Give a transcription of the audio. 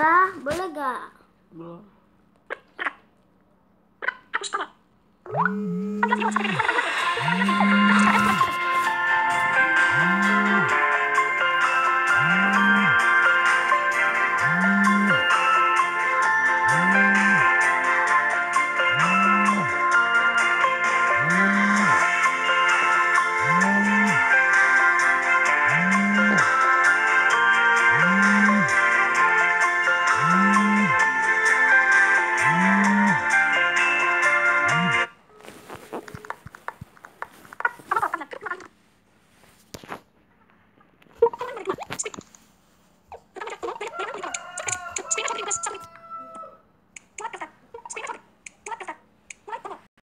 Udah, boleh gak? Belum.